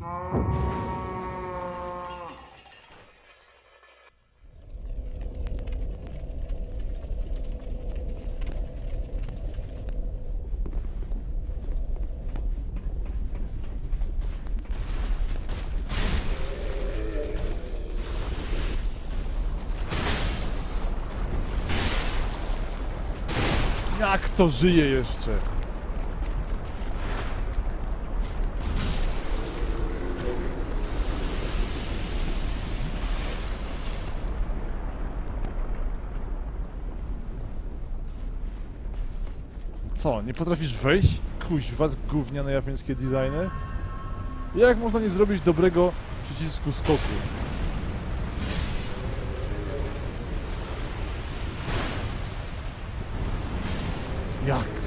Jak to żyje jeszcze? Co, nie potrafisz wejść? Kuźwa, gówniane japońskie designy? Jak można nie zrobić dobrego przycisku skoku? Jak?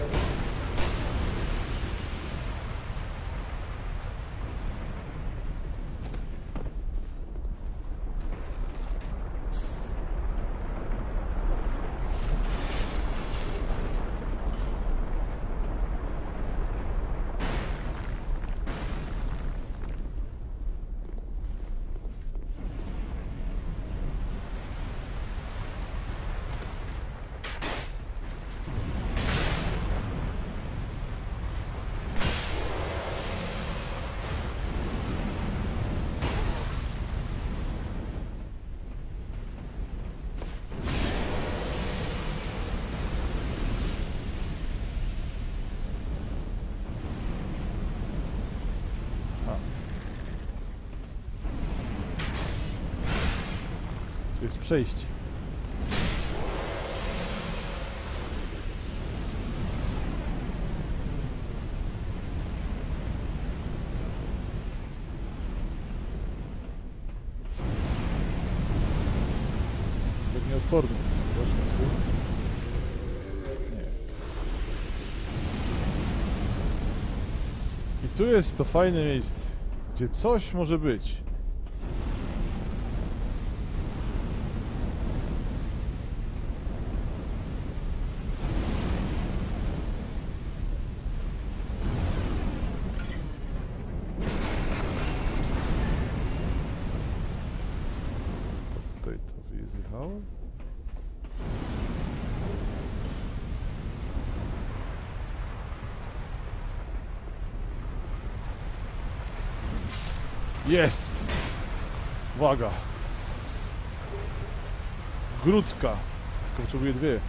Jest przejście. Tak nieodporny. I tu jest to fajne miejsce, gdzie coś może być. To tutaj Jest! Uwaga! Grudka. Tylko potrzebuję dwie. Jest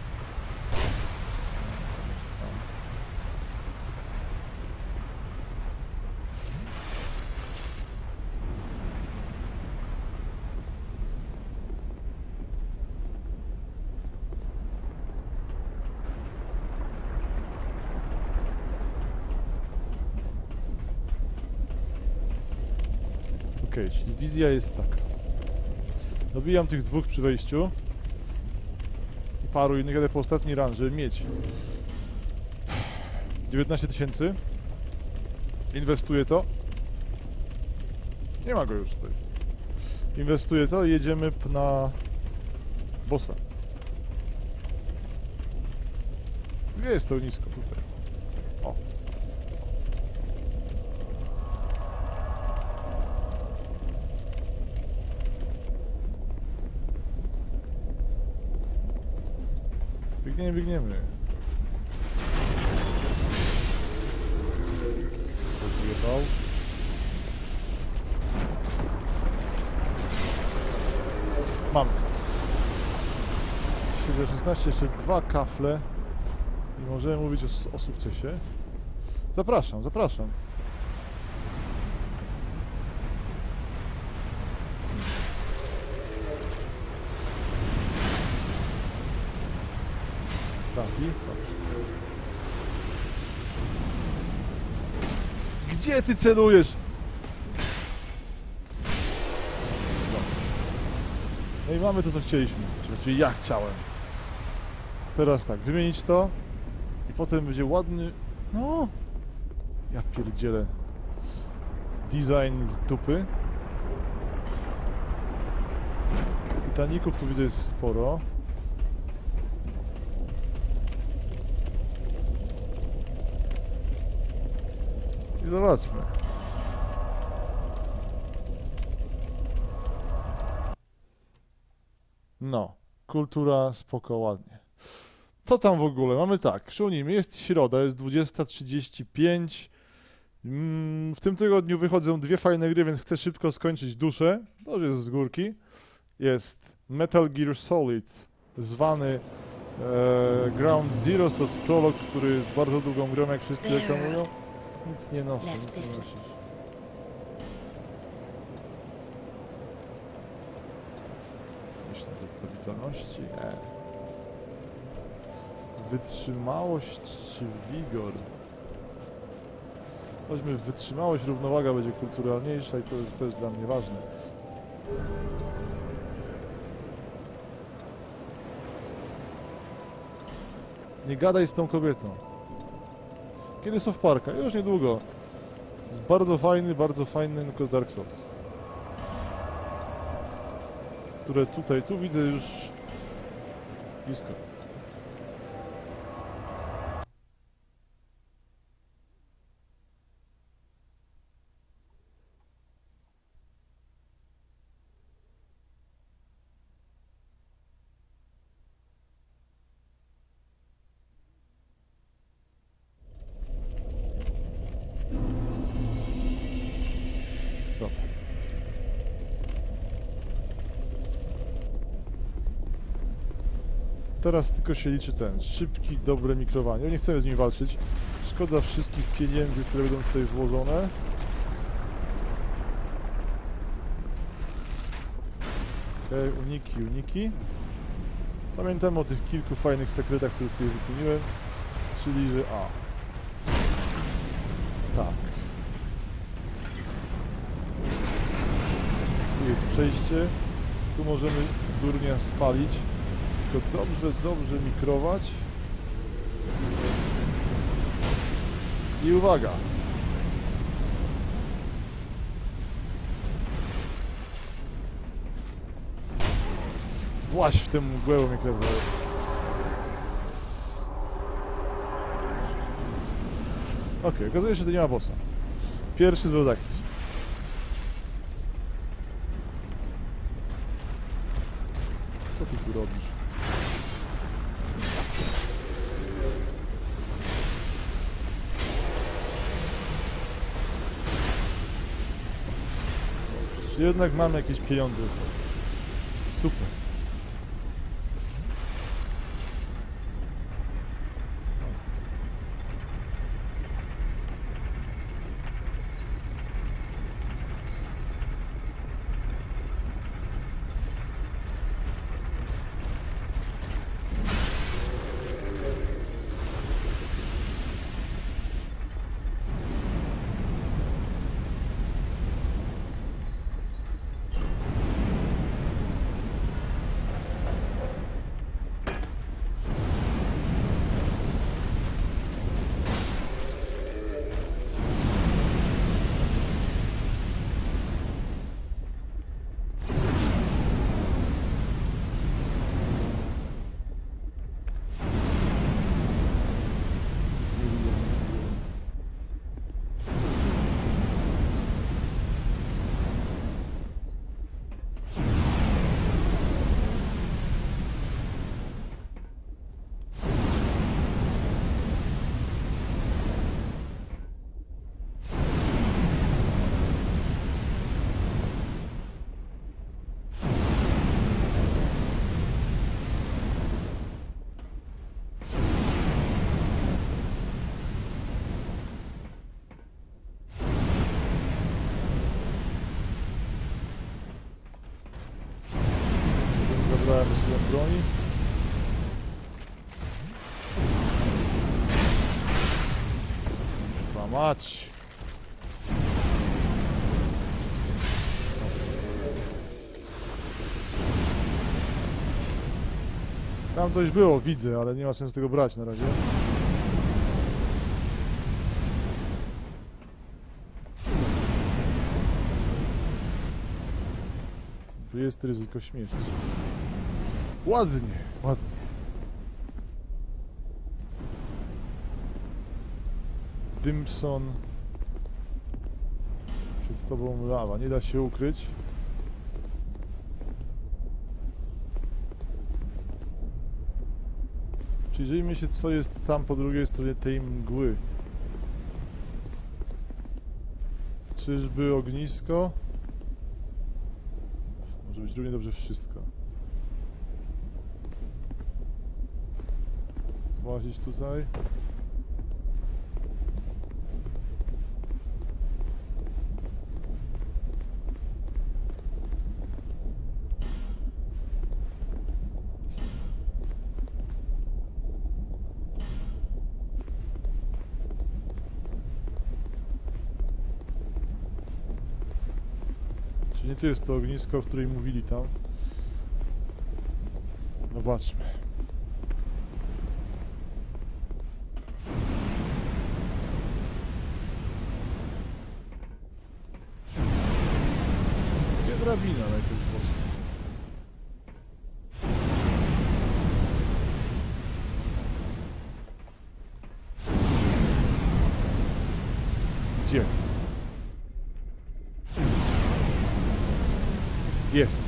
tam. Okej, czyli wizja jest taka. Dobijam tych dwóch przy wejściu. I paru innych jadę po ostatni run, żeby mieć 19 tysięcy. Inwestuję to. Nie ma go już tutaj. Inwestuję to i jedziemy na bossa. Gdzie jest to nisko tutaj? O. Biegniemy, biegniemy. Rozjebał. Mam. 16, jeszcze dwa kafle. I możemy mówić o, o sukcesie. Zapraszam, zapraszam. Trafi? Dobrze. Gdzie ty celujesz? Dobrze. No i mamy to, co chcieliśmy. Czyli- ja chciałem. Teraz tak, wymienić to i potem będzie ładny... No! Ja pierdzielę. Design z dupy. Titaników tu widzę jest sporo. I zobaczmy. No, kultura spoko, ładnie. Co tam w ogóle? Mamy tak, przypomnijmy, jest środa, jest 20.35. Mm, w tym tygodniu wychodzą dwie fajne gry, więc chcę szybko skończyć duszę. To już jest z górki. Jest Metal Gear Solid, zwany e, Ground Zero, to jest prolog, który jest bardzo długą grą, jak wszyscy eee. jak mówią. Nic nie noszę, nic nie nosisz. Myślę, że do witalności? Nie. Wytrzymałość czy wigor? Weźmy wytrzymałość, równowaga będzie kulturalniejsza i to jest dla mnie ważne. Nie gadaj z tą kobietą. Kiedy są w parka? Już niedługo. Jest bardzo fajny, bardzo fajny tylko Dark Souls. Które tutaj, tu widzę już blisko. Teraz tylko się liczy ten szybki, dobre mikrowanie. Nie chcemy z nim walczyć. Szkoda wszystkich pieniędzy, które będą tutaj włożone. Okej, uniki, uniki. Pamiętam o tych kilku fajnych sekretach, które tutaj wypełniłem. Czyli, że a. Tak. Tu jest przejście. Tu możemy durnia spalić. Tylko dobrze, dobrze mikrować. I uwaga. Właś w tę mgłę mikrować. Okej, okazuje się, że to nie ma bossa. Pierwszy z redakcji. Co ty tu robisz? Czy jednak mamy jakieś pieniądze? Super. Nic nie widzę. Sobie Zabrałem sobie broni. Kurwa mać. Tam coś było, widzę, ale nie ma sensu tego brać na razie. Jest ryzyko śmierci. Ładnie, ładnie. Dymson. Przed tobą lawa, nie da się ukryć. Przyjrzyjmy się, co jest tam po drugiej stronie tej mgły. Czyżby ognisko? Może być równie dobrze wszystko. Złazić tutaj. Czy nie to jest to ognisko, o której mówili tam? Zobaczmy. Gdzie drabina na jakieś boczne? Gdzie? Jest.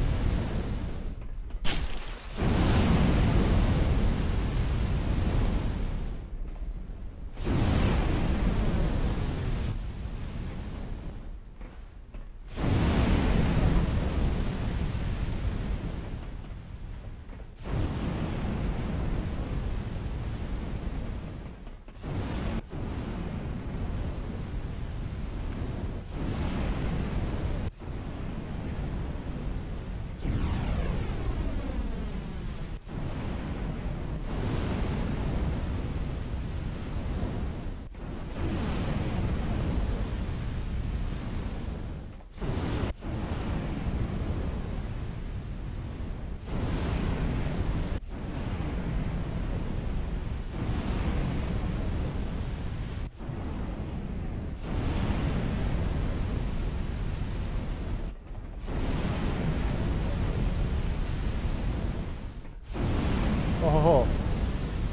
Oho.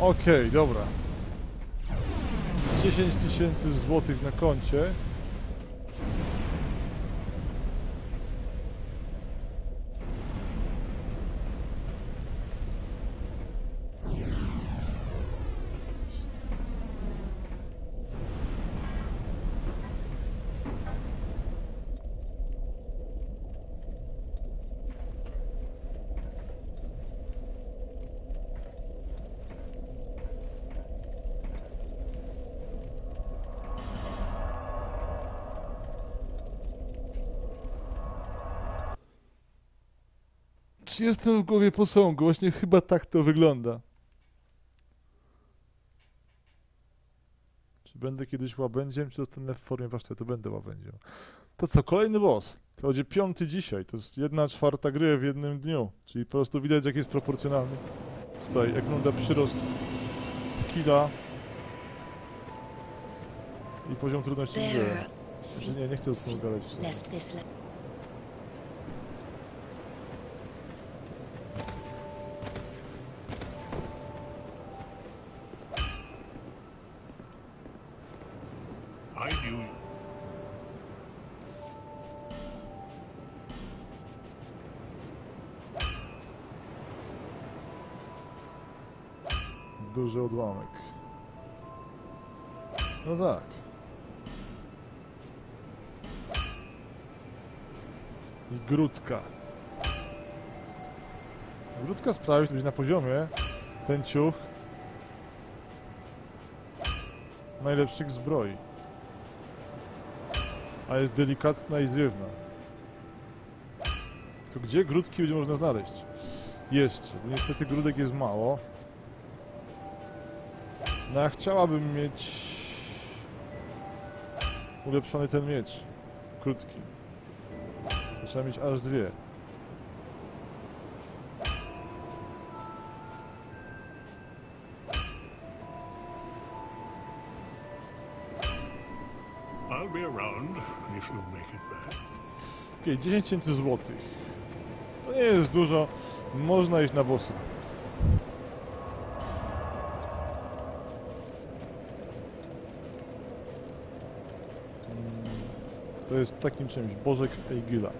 Okej, dobra. 10 tysięcy złotych na koncie. Jestem w głowie posągu? Właśnie chyba tak to wygląda. Czy będę kiedyś łabędziem, czy zostanę w formie pasztetu? Będę łabędziem. To co, kolejny boss. To będzie piąty dzisiaj. To jest jedna czwarta gry w jednym dniu. Czyli po prostu widać, jak jest proporcjonalny. Tutaj, jak wygląda przyrost skilla i poziom trudności gry. Znaczy, nie, nie chcę o tym gadać I knew Duży odłamek. No tak. I grudka. Grudka sprawi, że na poziomie ten ciuch najlepszych zbroi. A jest delikatna i zwiewna. Tylko gdzie grudki będzie można znaleźć? Jeszcze, bo niestety grudek jest mało. No ja chciałabym mieć ulepszony ten miecz. Krótki. Trzeba mieć aż dwie. I'll be around if you make it back. Okej, 10 tysięcy złotych. To nie jest dużo. Można iść na bossa. Mm, To jest takim czymś. Bożek Eigila.